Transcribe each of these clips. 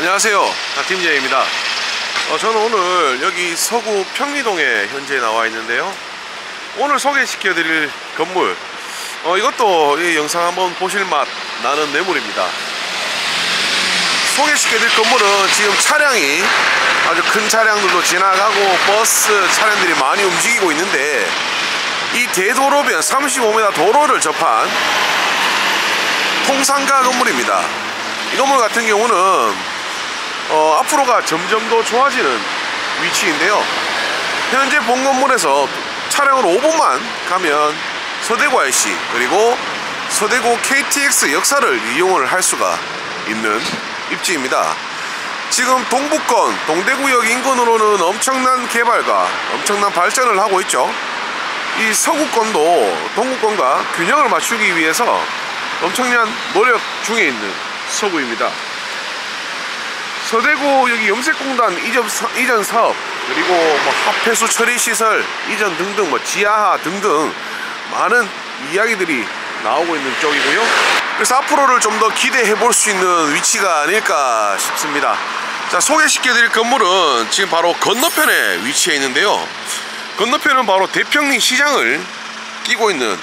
안녕하세요. 나팀재입니다. 어, 저는 오늘 여기 서구 평리동에 현재 나와 있는데요. 오늘 소개시켜 드릴 건물 어, 이것도 이 영상 한번 보실 맛 나는 매물입니다. 소개시켜 드릴 건물은 지금 차량이 아주 큰 차량들도 지나가고 버스 차량들이 많이 움직이고 있는데 이 대도로변 35m 도로를 접한 통상가 건물입니다. 이 건물 같은 경우는 어, 앞으로가 점점 더 좋아지는 위치인데요. 현재 본 건물에서 차량으로 5분만 가면 서대구 IC 그리고 서대구 KTX 역사를 이용을 할 수가 있는 입지입니다. 지금 동북권 동대구역 인근으로는 엄청난 개발과 엄청난 발전을 하고 있죠. 이 서구권도 동구권과 균형을 맞추기 위해서 엄청난 노력 중에 있는 서구입니다. 서대구 여기 염색공단 이전, 사, 이전 사업 그리고 뭐 합폐수 처리 시설 이전 등등 뭐 지하화 등등 많은 이야기들이 나오고 있는 쪽이고요. 그래서 앞으로를 좀 더 기대해 볼 수 있는 위치가 아닐까 싶습니다. 자 소개시켜 드릴 건물은 지금 바로 건너편에 위치해 있는데요. 건너편은 바로 대평리 시장을 끼고 있는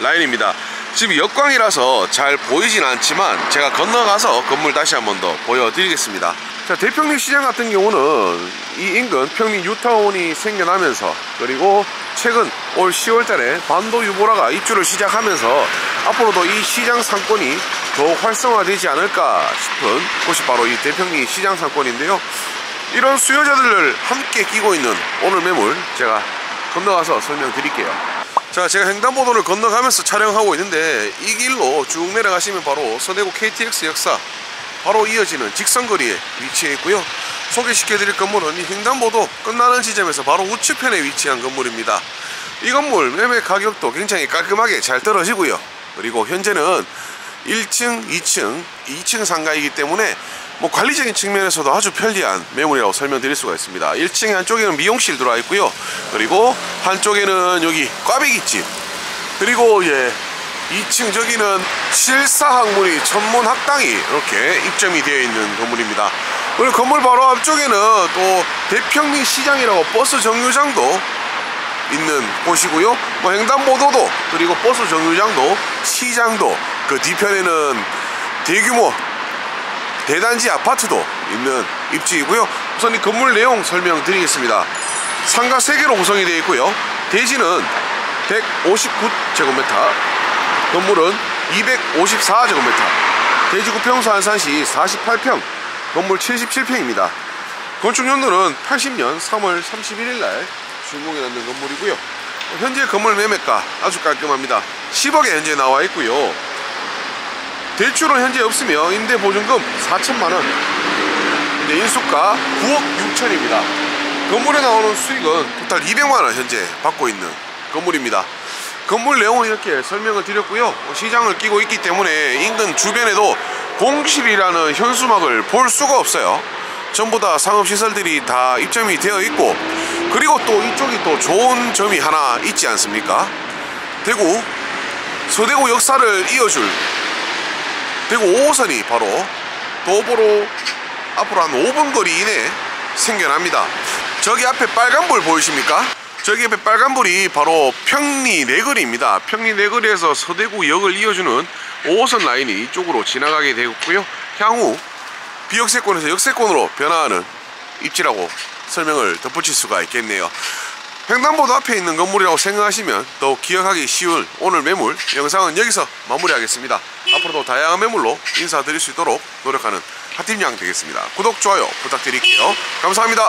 라인입니다. 지금 역광이라서 잘 보이진 않지만 제가 건너가서 건물 다시 한 번 더 보여드리겠습니다. 자 대평리 시장 같은 경우는 이 인근 평리 뉴타운이 생겨나면서 그리고 최근 올 10월달에 반도 유보라가 입주를 시작하면서 앞으로도 이 시장 상권이 더욱 활성화되지 않을까 싶은 곳이 바로 이 대평리 시장 상권인데요. 이런 수요자들을 함께 끼고 있는 오늘 매물 제가 건너가서 설명드릴게요. 자 제가 횡단보도를 건너가면서 촬영하고 있는데 이 길로 쭉 내려가시면 바로 서대구 KTX 역사 바로 이어지는 직선거리에 위치해 있고요. 소개시켜 드릴 건물은 이 횡단보도 끝나는 지점에서 바로 우측편에 위치한 건물입니다. 이 건물 매매 가격도 굉장히 깔끔하게 잘 떨어지고요. 그리고 현재는 1층, 2층, 2층 상가이기 때문에 뭐 관리적인 측면에서도 아주 편리한 매물이라고 설명드릴 수가 있습니다. 1층 한쪽에는 미용실 들어와 있고요. 그리고 한쪽에는 여기 꽈배기집. 그리고 예 2층 저기는 실사학문이 전문 학당이 이렇게 입점이 되어 있는 건물입니다. 그리고 건물 바로 앞쪽에는 또 대평리 시장이라고 버스 정류장도 있는 곳이고요. 뭐 횡단보도도 그리고 버스 정류장도 시장도 그 뒤편에는 대규모 대단지 아파트도 있는 입지이고요. 우선 이 건물 내용 설명드리겠습니다. 상가 3개로 구성이 되어 있고요. 대지는 159제곱미터 건물은 254제곱미터 대지 구 평수 한산시 48평 건물 77평입니다. 건축 연도는 80년 3월 31일날 준공에 넣는 건물이고요. 현재 건물 매매가 아주 깔끔합니다. 10억에 현재 나와 있고요 대출은 현재 없으며 임대보증금 4천만원. 이제 인수가 9억 6천입니다. 건물에 나오는 수익은 토탈 200만원 현재 받고 있는 건물입니다. 건물 내용은 이렇게 설명을 드렸고요. 시장을 끼고 있기 때문에 인근 주변에도 공실이라는 현수막을 볼 수가 없어요. 전부 다 상업시설들이 다 입점이 되어 있고 그리고 또 이쪽이 또 좋은 점이 하나 있지 않습니까? 대구 서대구 역사를 이어줄 대구 5호선이 바로 도보로 앞으로 한 5분 거리 이내에 생겨납니다. 저기 앞에 빨간불 보이십니까? 저기 앞에 빨간불이 바로 평리 내거리입니다. 평리 내거리에서 서대구역을 이어주는 5호선 라인이 이쪽으로 지나가게 되었고요. 향후 비역세권에서 역세권으로 변화하는 입지라고 설명을 덧붙일 수가 있겠네요 횡단보도 앞에 있는 건물이라고 생각하시면 더욱 기억하기 쉬운 오늘 매물 영상은 여기서 마무리하겠습니다. 앞으로도 다양한 매물로 인사드릴 수 있도록 노력하는 하팀양 되겠습니다. 구독 좋아요 부탁드릴게요. 감사합니다